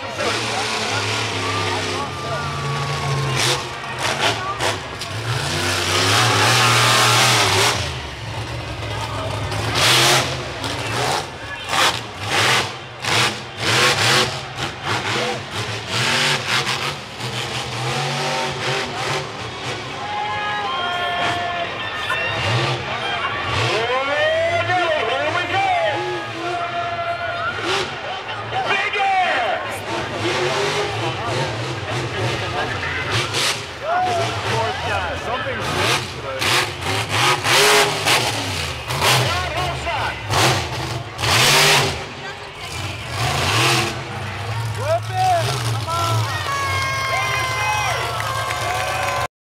That's something.